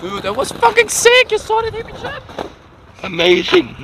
Dude, that was fucking sick! You saw that image up? Amazing.